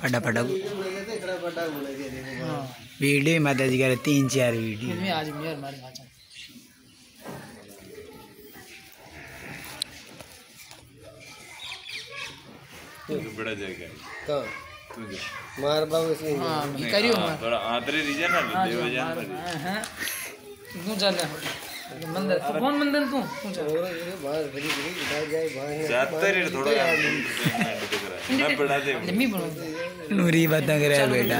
फटा फटा हाँ। वीडियो माता जी करे तीन चार वीडियो। मैं आज मेयर मारे आ जाऊँ बड़ा जगह कहाँ? मार बाबू इसमें हाँ। करियो मार। थोड़ा आदरे रीजन है हाँ जो देवजन मार हैं तू चल मंदिर तू कौन मंदिर तू? तू चल बाहर बड़ी बड़ी उठा जाए बाहर ज़्यादातर ही थोड़ा मैं बड़ा दे। जम्मी बोलो नूरी बातें करे बेटा।